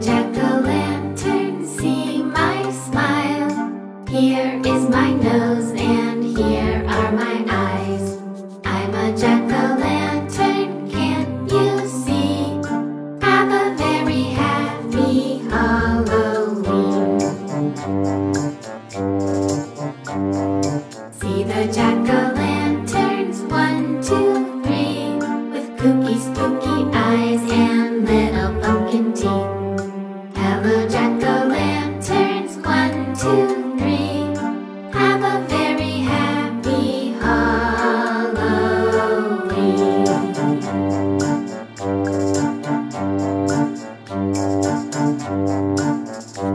jack-o'-lantern, see my smile. Here is my nose and here are my eyes. I'm a jack-o'-lantern, can't you see? Have a very happy Halloween. See the jack-o'-lanterns, one, two, three, with kooky, spooky eyes and Música